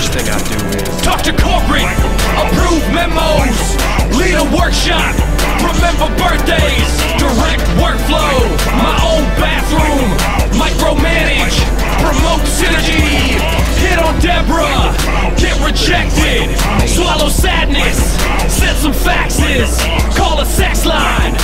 first thing I do is talk to corporate, approve memos, lead a workshop, remember birthdays, direct workflow, my own bathroom, micromanage, promote synergy, hit on Deborah, get rejected, swallow sadness, send some faxes, call a sex line.